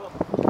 Bravo.